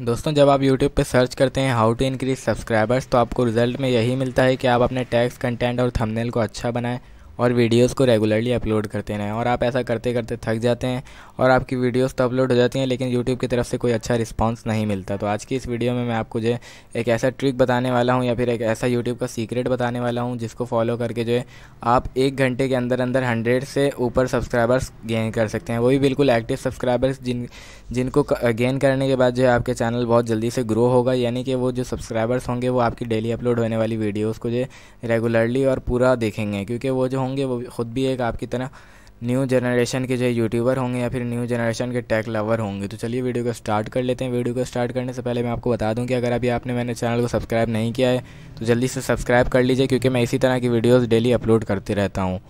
दोस्तों, जब आप YouTube पे सर्च करते हैं हाउ टू इंक्रीज सब्सक्राइबर्स तो आपको रिज़ल्ट में यही मिलता है कि आप अपने टैक्स कंटेंट और थंबनेल को अच्छा बनाएँ। और वीडियोस को रेगुलरली अपलोड करते रहें। और आप ऐसा करते करते थक जाते हैं और आपकी वीडियोस तो अपलोड हो जाती हैं, लेकिन यूट्यूब की तरफ़ से कोई अच्छा रिस्पांस नहीं मिलता। तो आज की इस वीडियो में मैं आपको जो है एक ऐसा ट्रिक बताने वाला हूँ या फिर एक ऐसा यूट्यूब का सीक्रेट बताने वाला हूँ, जिसको फॉलो करके जो है आप एक घंटे के अंदर अंदर हंड्रेड से ऊपर सब्सक्राइबर्स गेन कर सकते हैं। वो भी बिल्कुल एक्टिव सब्सक्राइबर्स जिन, जिनको गेन करने के बाद जो है आपके चैनल बहुत जल्दी से ग्रो होगा। यानी कि वो जो सब्सक्राइबर्स होंगे, वो आपकी डेली अपलोड होने वाली वीडियोज़ को जो है रेगुलरली और पूरा देखेंगे, क्योंकि वो जो होंगे, वो ख़ुद भी एक आपकी तरह न्यू जनरेशन के जो यूट्यूबर होंगे या फिर न्यू जनरेशन के टैक लवर होंगे। तो चलिए वीडियो को स्टार्ट कर लेते हैं। वीडियो को स्टार्ट करने से पहले मैं आपको बता दूँ कि अगर अभी आपने मैंने चैनल को सब्सक्राइब नहीं किया है तो जल्दी से सब्सक्राइब कर लीजिए, क्योंकि मैं इसी तरह की वीडियोज़ डेली अपलोड करते रहता हूँ।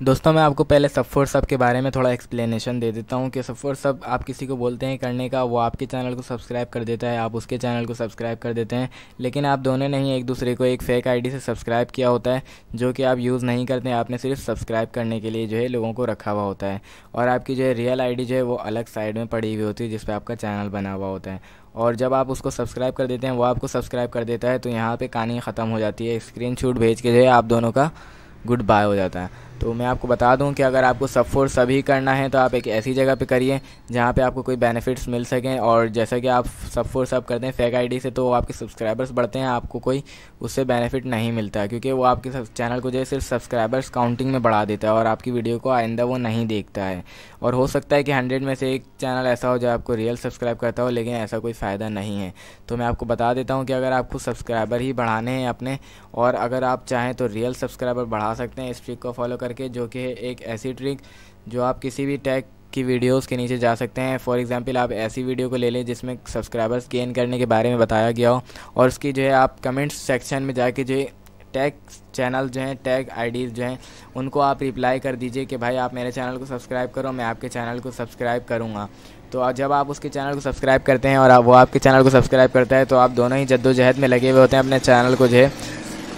दोस्तों, मैं आपको पहले सफ़र सब के बारे में थोड़ा एक्सप्लेनेशन दे देता हूँ कि सफ़र सब आप किसी को बोलते हैं करने का, वो आपके चैनल को सब्सक्राइब कर देता है, आप उसके चैनल को सब्सक्राइब कर देते हैं। लेकिन आप दोनों ने ही एक दूसरे को एक फ़ेक आईडी से सब्सक्राइब किया होता है, जो कि आप यूज़ नहीं करते हैं आपने सिर्फ़ सब्सक्राइब करने के लिए जो है लोगों को रखा हुआ होता है। और आपकी जो है रियल आईडी जो है वो अलग साइड में पड़ी हुई होती है, जिस पर आपका चैनल बना हुआ होता है। और जब आप उसको सब्सक्राइब कर देते हैं, वो आपको सब्सक्राइब कर देता है तो यहाँ पर कहानी ख़त्म हो जाती है। स्क्रीन भेज के जो है आप दोनों का गुड बाय हो जाता है। तो मैं आपको बता दूँ कि अगर आपको सब फोर सभी करना है तो आप एक ऐसी जगह पे करिए, जहाँ पे आपको कोई बेनिफिट्स मिल सकें, और जैसा कि आप सब फोर सब करते हैं फेक आईडी से तो वो आपके सब्सक्राइबर्स बढ़ते हैं, आपको कोई उससे बेनिफिट नहीं मिलता, क्योंकि वो आपके चैनल को जो है सिर्फ़ सब्सक्राइबर्स काउंटिंग में बढ़ा देता है, और आपकी वीडियो को आइंदा वो नहीं देखता है। और हो सकता है कि हंड्रेड में से एक चैनल ऐसा हो, जो आपको रियल सब्सक्राइब करता हो, लेकिन ऐसा कोई फ़ायदा नहीं है। तो मैं आपको बता देता हूँ कि अगर आपको सब्सक्राइबर ही बढ़ाने हैं अपने, और अगर आप चाहें तो रियल सब्सक्राइबर बढ़ा सकते हैं इस ट्रिक को फॉलो करके, जो कि एक ऐसी ट्रिक जो आप किसी भी टैग की वीडियोस के नीचे जा सकते हैं। फॉर एग्जांपल आप ऐसी वीडियो को ले लें जिसमें सब्सक्राइबर्स गेन करने के बारे में बताया गया हो और उसकी जो है आप कमेंट्स सेक्शन में जाके जो टैग चैनल जो हैं टैग आईडीज़ जो हैं, उनको आप रिप्लाई कर दीजिए कि भाई आप मेरे चैनल को सब्सक्राइब करो, मैं आपके चैनल को सब्सक्राइब करूँगा। तो जब आप उसके चैनल को सब्सक्राइब करते हैं और वो आपके चैनल को सब्सक्राइब करता है तो आप दोनों ही जद्दोजहद में लगे हुए होते हैं अपने चैनल को जो है।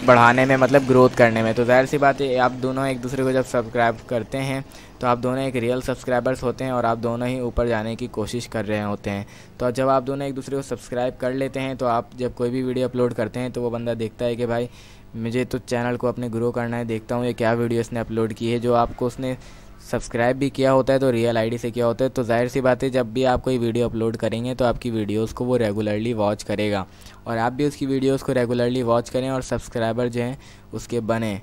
बढ़ाने में मतलब ग्रोथ करने में। तो ज़ाहिर सी बात है, आप दोनों एक दूसरे को जब सब्सक्राइब करते हैं तो आप दोनों एक रियल सब्सक्राइबर्स होते हैं और आप दोनों ही ऊपर जाने की कोशिश कर रहे होते हैं। तो जब आप दोनों एक दूसरे को सब्सक्राइब कर लेते हैं तो आप जब कोई भी वीडियो अपलोड करते हैं तो वो बंदा देखता है कि भाई, मुझे तो चैनल को अपने ग्रो करना है, देखता हूँ ये क्या वीडियो इसने अपलोड की है, जो आपको उसने सब्सक्राइब भी किया होता है तो रियल आईडी से किया होता है। तो ज़ाहिर सी बात है, जब भी आप कोई वीडियो अपलोड करेंगे तो आपकी वीडियोस को वो रेगुलरली वॉच करेगा। और आप भी उसकी वीडियोस को रेगुलरली वॉच करें और सब्सक्राइबर जो हैं, उसके बने।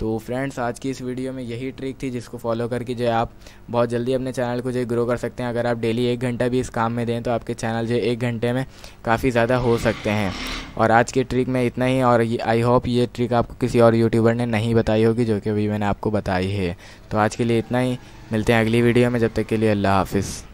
तो फ्रेंड्स, आज की इस वीडियो में यही ट्रिक थी जिसको फॉलो करके जो है आप बहुत जल्दी अपने चैनल को जो है ग्रो कर सकते हैं। अगर आप डेली एक घंटा भी इस काम में दें तो आपके चैनल जो है एक घंटे में काफ़ी ज़्यादा हो सकते हैं। और आज के ट्रिक में इतना ही, और आई होप ये ट्रिक आपको किसी और यूट्यूबर ने नहीं बताई होगी, जो कि अभी मैंने आपको बताई है। तो आज के लिए इतना ही, मिलते हैं अगली वीडियो में, जब तक के लिए अल्लाह हाफिज़।